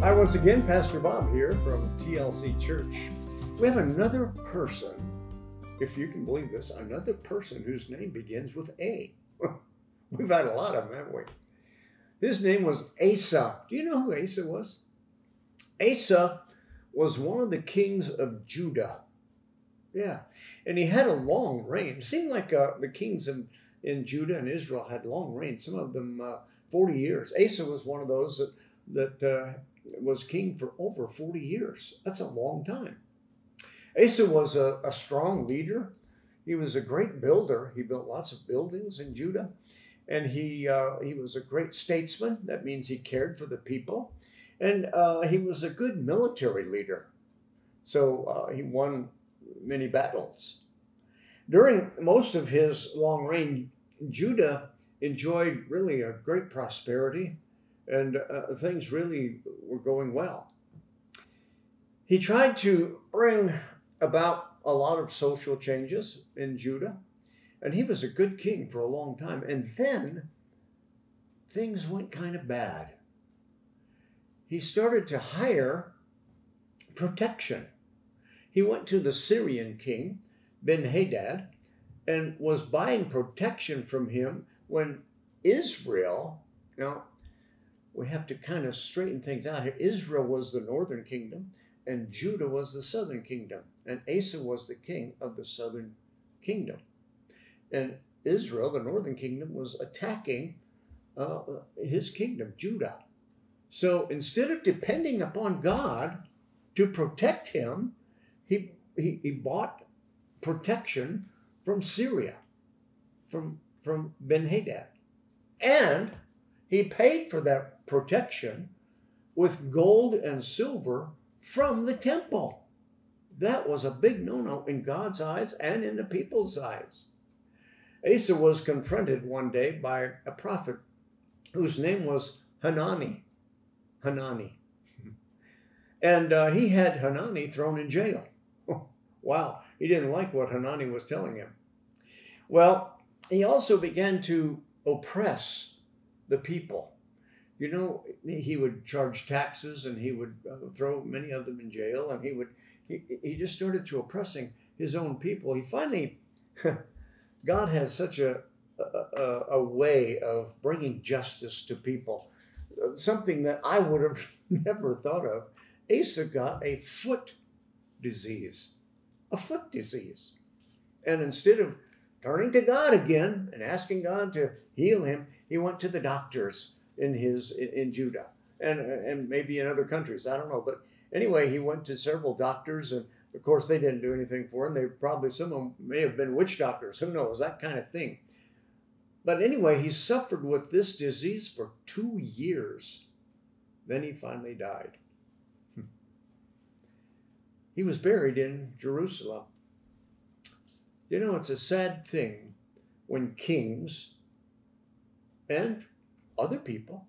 Hi, once again, Pastor Bob here from TLC Church. We have another person, if you can believe this, another person whose name begins with A. We've had a lot of them, haven't we? His name was Asa. Do you know who Asa was? Asa was one of the kings of Judah. Yeah, and he had a long reign. It seemed like uh, the kings in, in Judah and Israel had long reigns, some of them uh, 40 years. Asa was one of those that, that uh, was king for over 40 years. That's a long time. Asa was a, a strong leader. He was a great builder. He built lots of buildings in Judah. And he, uh, he was a great statesman. That means he cared for the people. And uh, he was a good military leader. So uh, he won many battles. During most of his long reign, Judah enjoyed really a great prosperity and uh, things really were going well. He tried to bring about a lot of social changes in Judah, and he was a good king for a long time. And then things went kind of bad. He started to hire protection. He went to the Syrian king, Ben Hadad, and was buying protection from him when Israel, now we have to kind of straighten things out here. Israel was the northern kingdom, and Judah was the southern kingdom, and Asa was the king of the southern kingdom. And Israel, the northern kingdom, was attacking uh, his kingdom, Judah. So instead of depending upon God to protect him, he, he, he bought protection from Syria, from, from Ben Hadad. And he paid for that protection with gold and silver from the temple. That was a big no no in God's eyes and in the people's eyes. Asa was confronted one day by a prophet whose name was Hanani. Hanani. And uh, he had Hanani thrown in jail. wow, he didn't like what Hanani was telling him. Well, he also began to oppress the people. You know, he would charge taxes and he would uh, throw many of them in jail and he would, he, he just started to oppressing his own people. He finally, God has such a, a, a way of bringing justice to people, something that I would have never thought of. Asa got a foot disease, a foot disease. And instead of turning to God again and asking God to heal him, he went to the doctors in his in, Judah and and maybe in other countries. I don't know, but anyway, he went to several doctors, and of course they didn't do anything for him. They probably some of them may have been witch doctors. Who knows that kind of thing. But anyway, he suffered with this disease for two years. Then he finally died. Hmm. He was buried in Jerusalem. You know, it's a sad thing when kings and other people,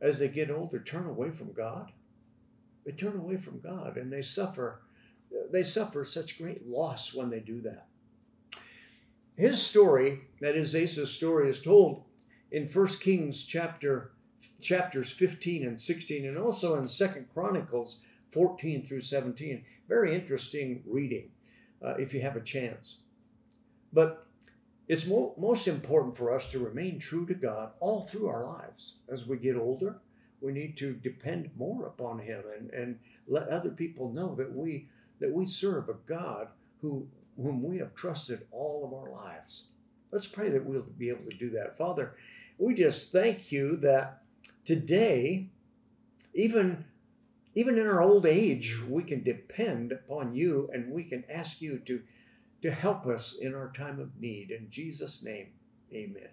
as they get older, turn away from God. They turn away from God and they suffer. They suffer such great loss when they do that. His story, that is Asa's story, is told in 1 Kings chapter chapters 15 and 16, and also in Second Chronicles 14 through 17. Very interesting reading uh, if you have a chance. But it's mo- most important for us to remain true to God all through our lives. As we get older, we need to depend more upon Him and, and let other people know that we that we serve a God who whom we have trusted all of our lives. Let's pray that we'll be able to do that. Father, we just thank you that today, even even in our old age, we can depend upon you and we can ask you to to help us in our time of need. In Jesus' name, amen.